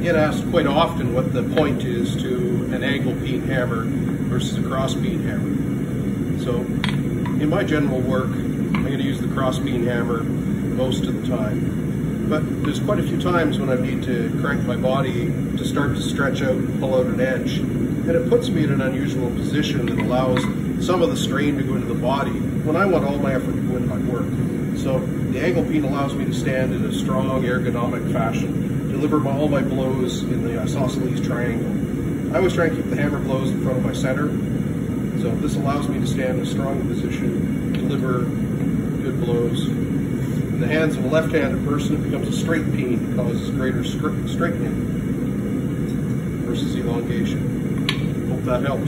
get asked quite often what the point is to an angle peen hammer versus a cross peen hammer. So in my general work, I'm going to use the cross peen hammer most of the time. But there's quite a few times when I need to crank my body to start to stretch out and pull out an edge. And it puts me in an unusual position that allows some of the strain to go into the body when I want all my effort to go into my work. So the angle peen allows me to stand in a strong ergonomic fashion, deliver my, all my blows in the isosceles triangle. I always try and keep the hammer blows in front of my center, so this allows me to stand in a strong position, deliver good blows. In the hands of a left-handed person, it becomes a straight peen, causes greater straightening versus elongation. Hope that helps.